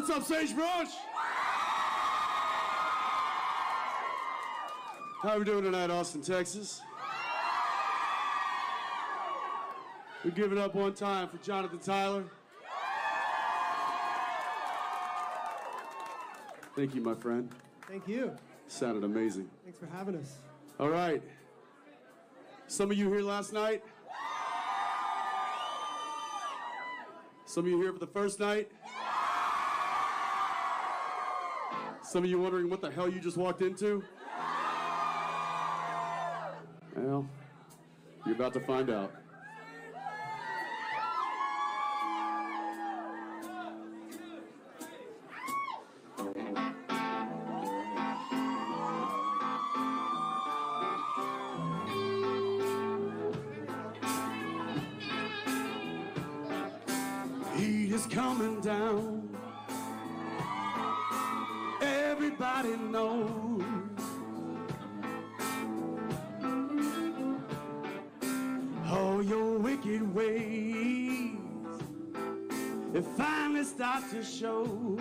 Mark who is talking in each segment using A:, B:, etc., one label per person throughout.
A: What's up, Sagebrush? How are we doing tonight, Austin, Texas? We give it up one time for Jonathan Tyler. Thank you, my friend.
B: Thank you.
A: Sounded amazing.
B: Thanks for having us.
A: All right. Some of you here last night. Some of you here for the first night. Some of you wondering what the hell you just walked into. Well, you're about to find out. Heat is coming down. Everybody knows. All your wicked ways, it finally start to show.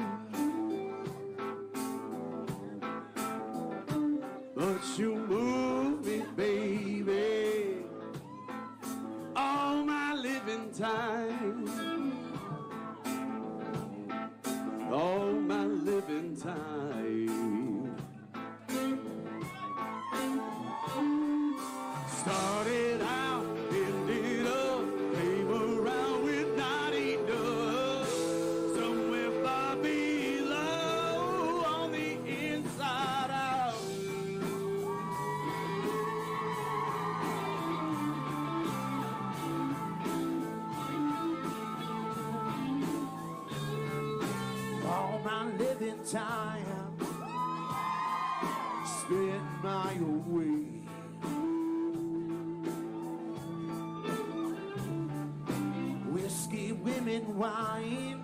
C: Women, wine,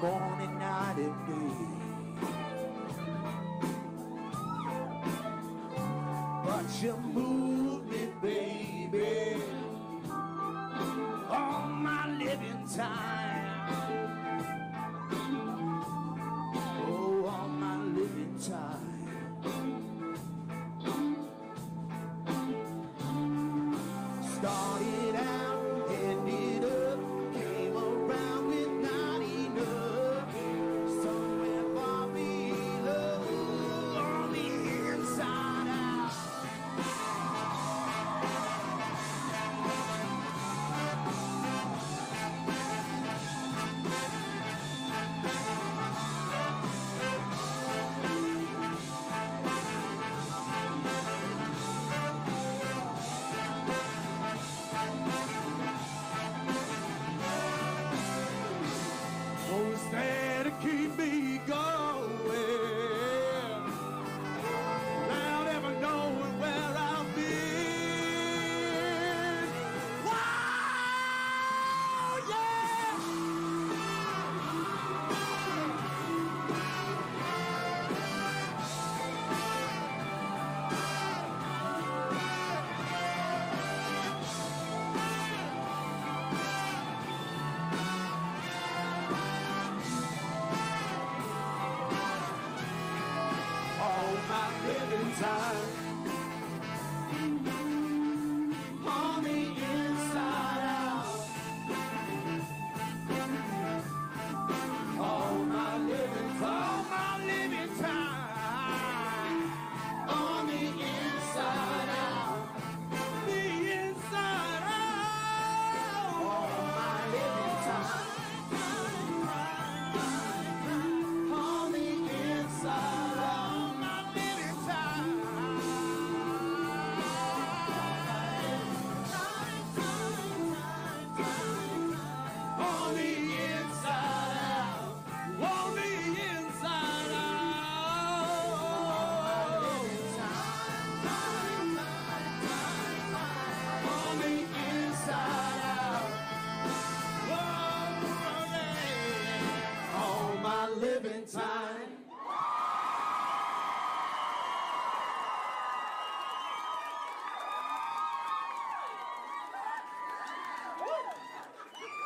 C: morning, night, and day. But you move
A: keep me going?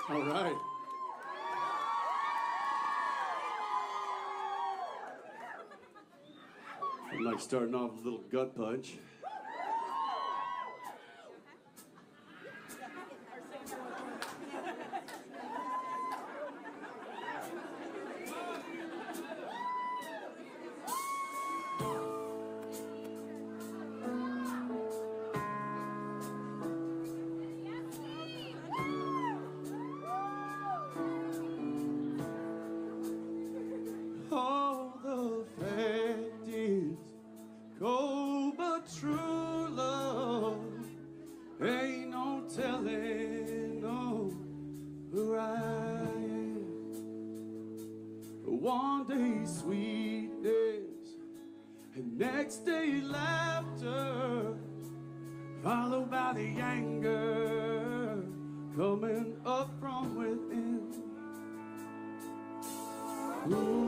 C: All
A: right. I like starting off with a little gut punch. anger coming up from within. Ooh.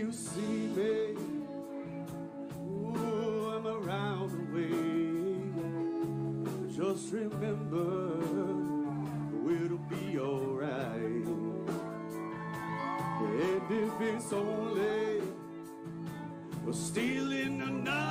A: you see me, ooh, I'm around the way. Just remember, it'll be alright. And if it's only stealing another.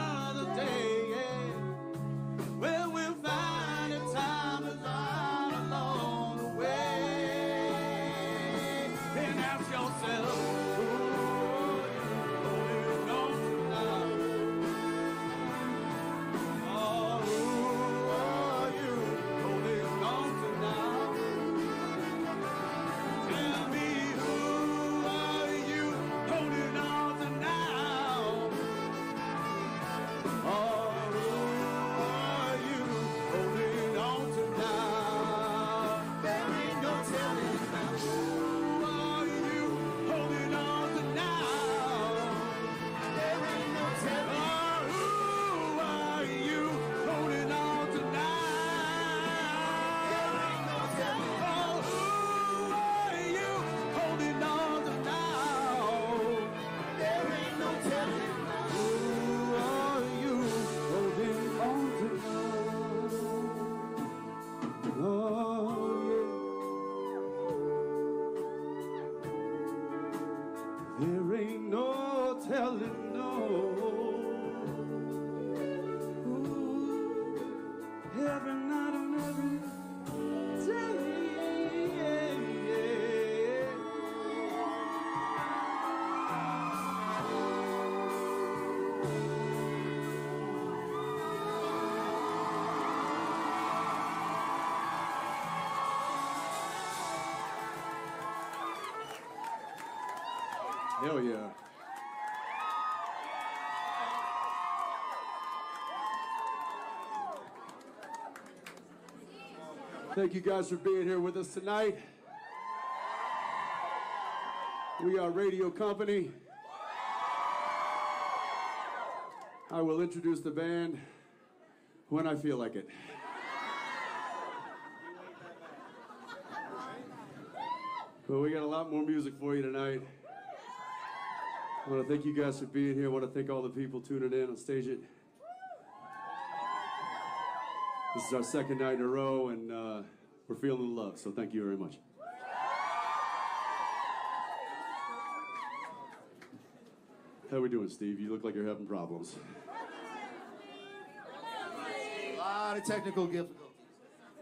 A: Hell yeah. Thank you guys for being here with us tonight. We are Radio Company. I will introduce the band when I feel like it. But we got a lot more music for you tonight. I want to thank you guys for being here. I want to thank all the people tuning in on Stage It. This is our second night in a row, and uh, we're feeling the love, so thank you very much. How are we doing, Steve? You look like you're having problems.
C: A lot of technical difficulties.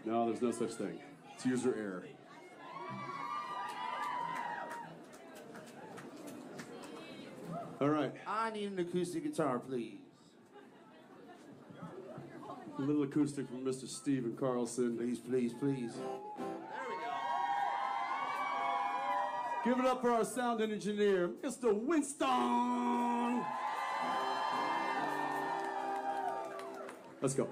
A: No, there's no such thing. It's user error. All right,
C: I need an acoustic guitar, please.
A: a little acoustic from Mr. Steven Carlson.
C: Please, please, please. There we go.
A: Give it up for our sound engineer, Mr. Winston. Let's go.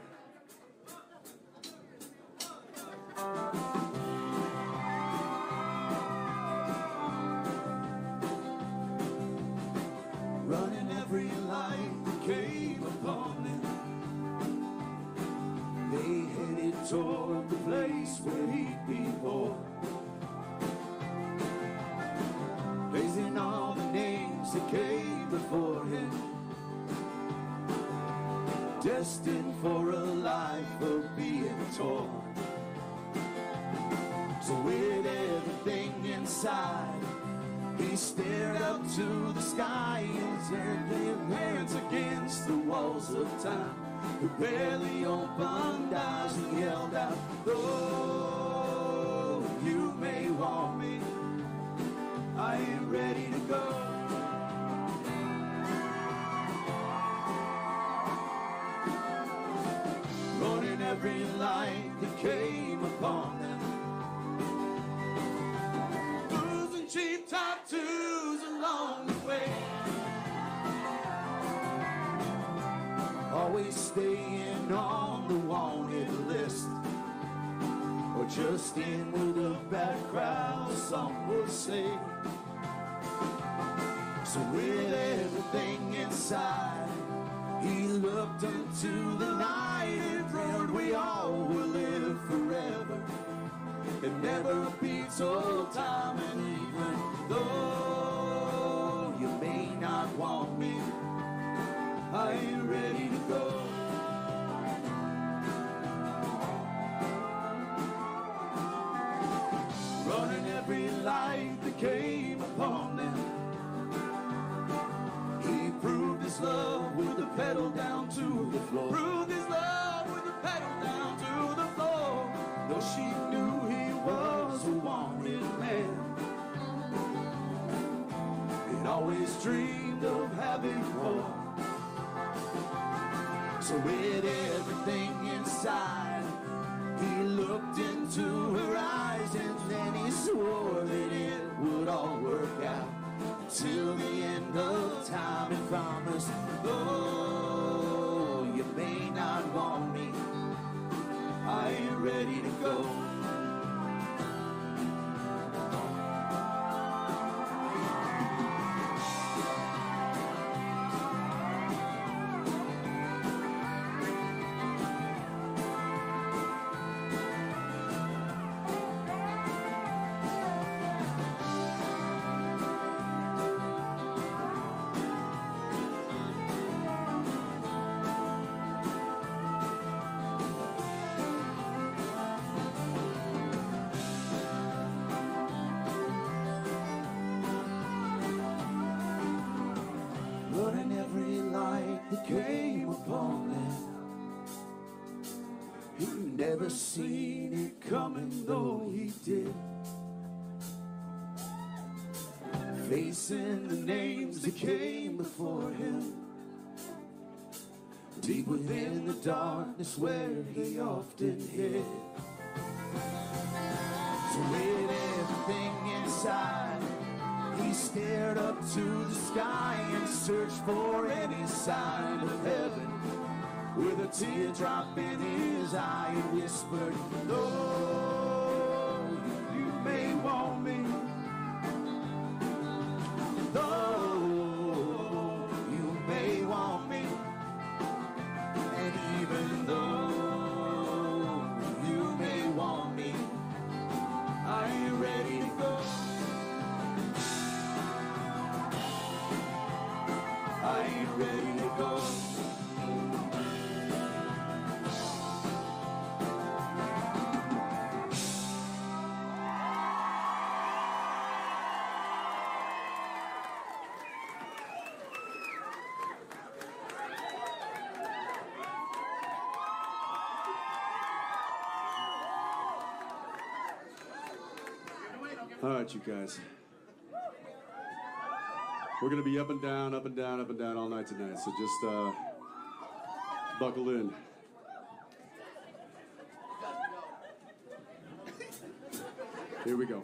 C: Eyes and yelled out, In with a bad crowd, some will say. So with everything inside, he looked into the night and roared, we all pedal down to the floor. Proved his love with the pedal down to the floor. Though she knew he was a wanted man. He'd always dreamed of having more so with everything inside go never seen it coming, though he did. Facing the names that came before him, deep within the darkness where he often hid. So with everything inside, he stared up to the sky and searched for any sign of heaven with a teardrop in his eye and whispered, Lord.
A: All right, you guys. We're going to be up and down, up and down, up and down all night tonight. So just uh, buckle in. Here we go.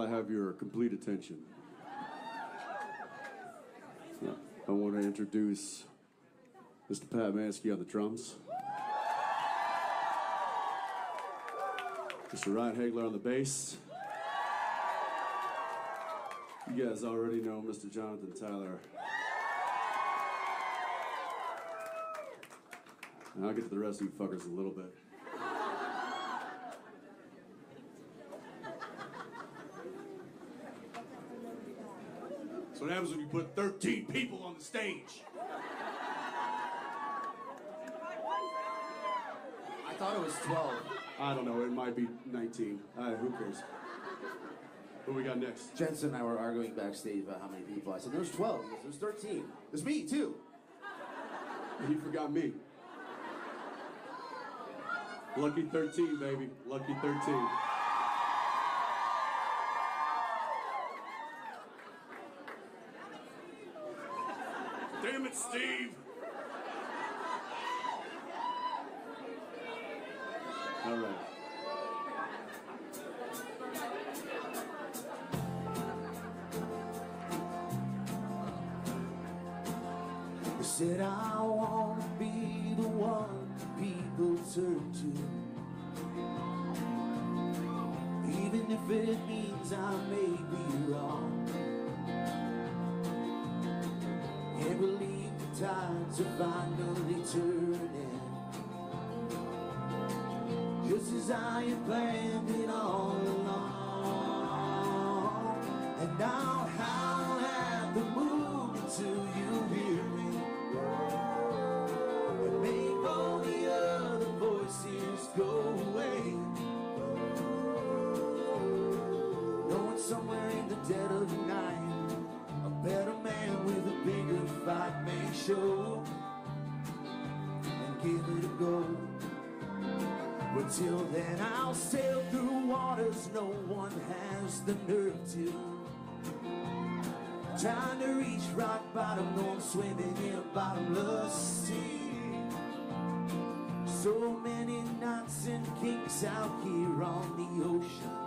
C: I
A: have your complete attention, I want to introduce Mr. Pat Mansky on the drums, Mr. Ryan Hagler on the bass. You guys already know Mr. Jonathan Tyler. And I'll get to the rest of you fuckers in a little bit. Happens when you put 13 people on the stage.
C: I thought it was 12.
A: I don't know, it might be 19. Uh, who cares? Who we got next?
C: Jensen and I were arguing backstage about how many people. I said, there's 12. He goes, there's 13. There's me, too.
A: He forgot me. Lucky 13, baby. Lucky 13. Steve! All right.
C: He said, I want to be the one people turn to. Even if it means I may be wrong. Tides are finally turning. Just as I had planned it all along. And I'll go. But till then I'll sail through waters no one has the nerve to. Trying to reach rock bottom, no I'm swimming in a bottomless sea. So many knots and kinks out here on the ocean.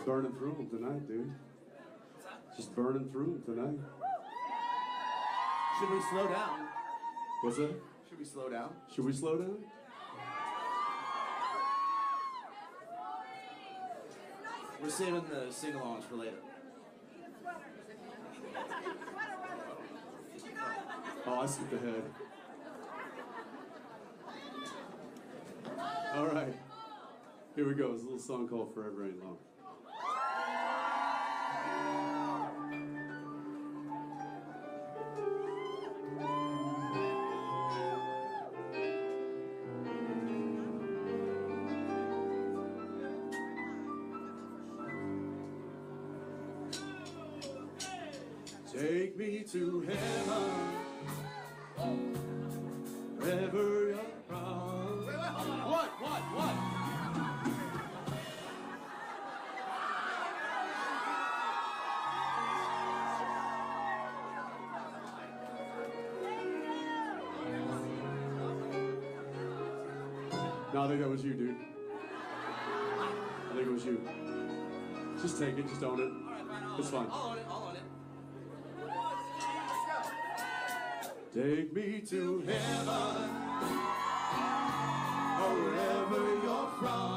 A: Just burning through them tonight, dude. Just burning through them tonight.
C: Should we slow down?
A: What's that?
C: Should we slow down?
A: Should we slow down?
C: We're saving the sing-alongs for later.
A: Oh, I skipped ahead. All right. Here we go. It's a little song called Forever Ain't Long.
C: Just take it, just own it. It's fine.
D: I'll own it. I'll own it.
C: Take me to heaven, or wherever you're from.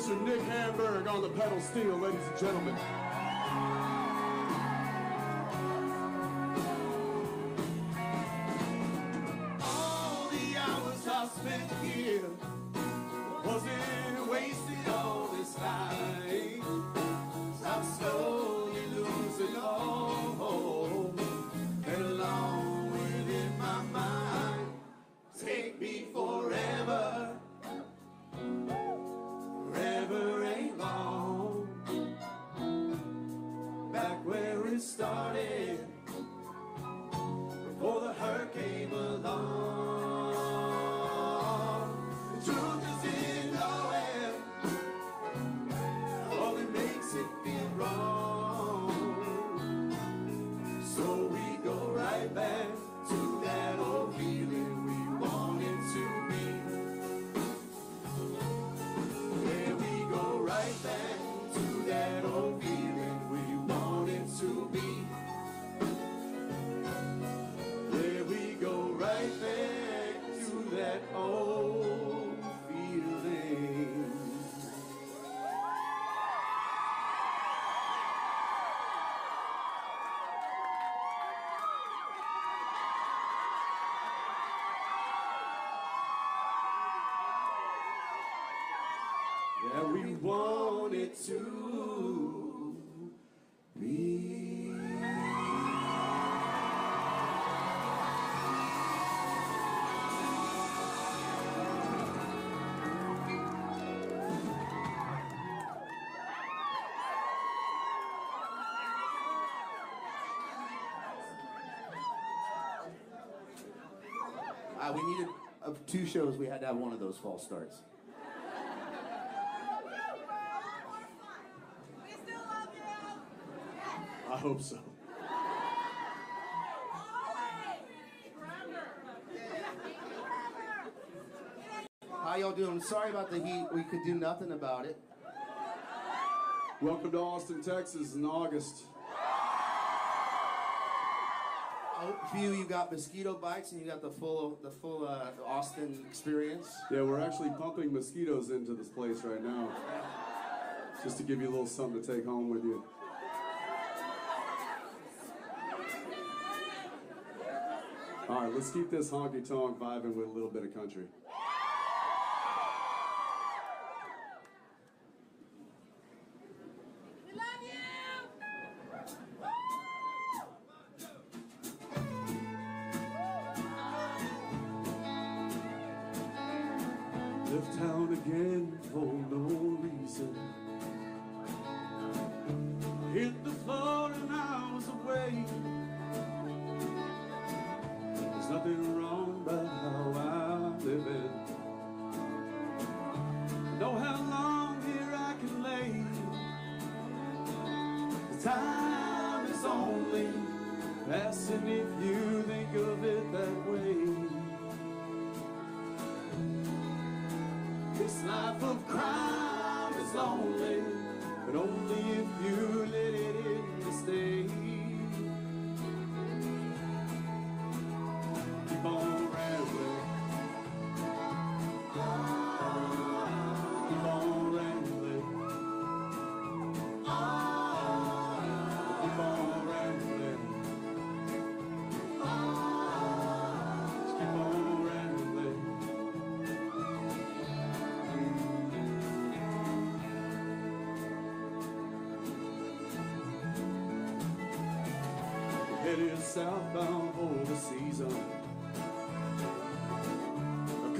C: Mr. Nick Hamburg on the pedal steel, ladies and gentlemen. We wanted to be.
D: Uh, we needed uh, two shows. We had to have one of those false starts.
C: Hope so.
D: How y'all doing? Sorry about the heat. We could do nothing about it.
C: Welcome to Austin, Texas in August. View, you got mosquito bites and you got the full the full uh, Austin experience.
E: Yeah, we're actually pumping mosquitoes into this place right now. Just to give you a little something to take home with you. All right, let's keep this honky tonk vibing with a little bit of country.
B: We love you.
E: Left town again for no reason.
A: Life of crime is lonely, but only if you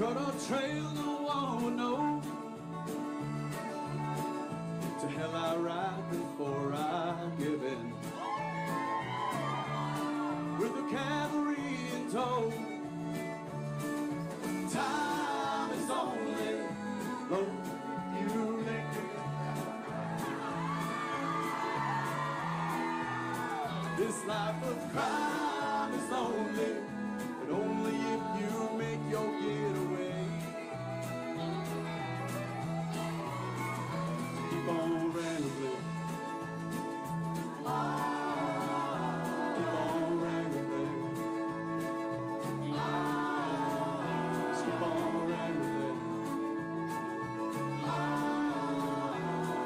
A: cut a trail no one would know. To hell I ride before I give in. With the cavalry in tow. Time is only low. You let This life of crime is lonely,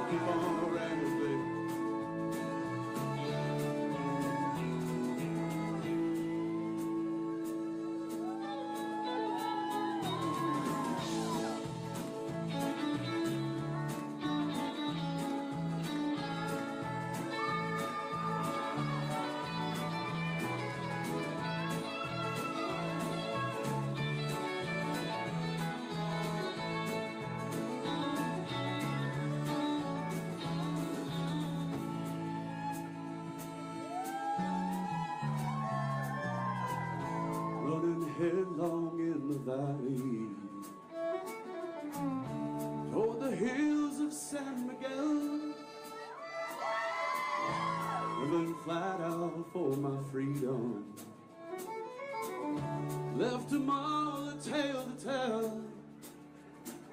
A: Keep on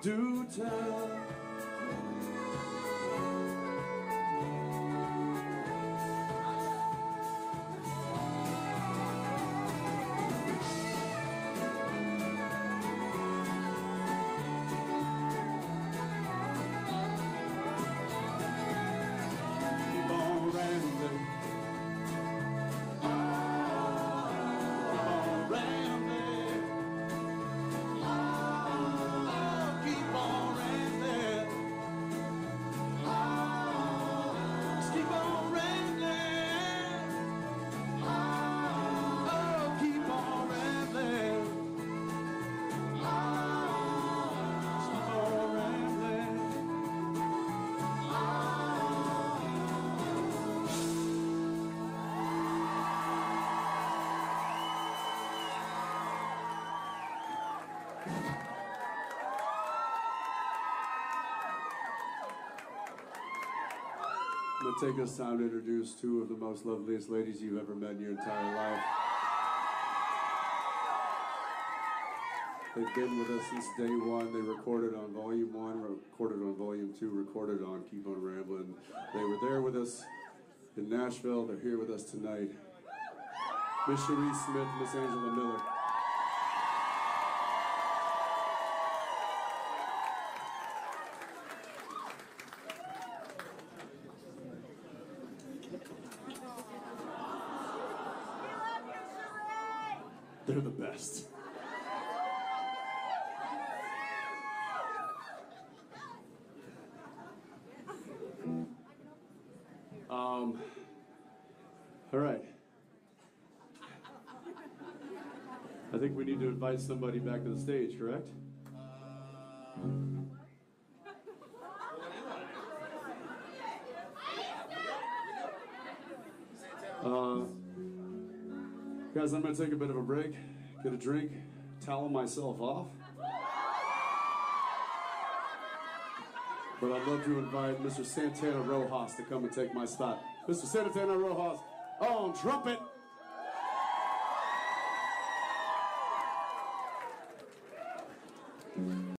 A: Do tell.
E: Gonna take us time to introduce two of the most loveliest ladies you've ever met in your entire life. They've been with us since day one. They recorded on volume one, recorded on volume two, recorded on Keep on Rambling. They were there with us in Nashville. They're here with us tonight.
A: Miss Cherie Smith, Miss Angela Miller. They're the best. Um, all right. I think we need to invite somebody back to the stage, correct? Uh, guys, I'm going to take a bit of a break, get a drink, towel myself off. But I'd love to invite Mr. Santana Rojas to come and take my spot. Mr. Santana Rojas on trumpet.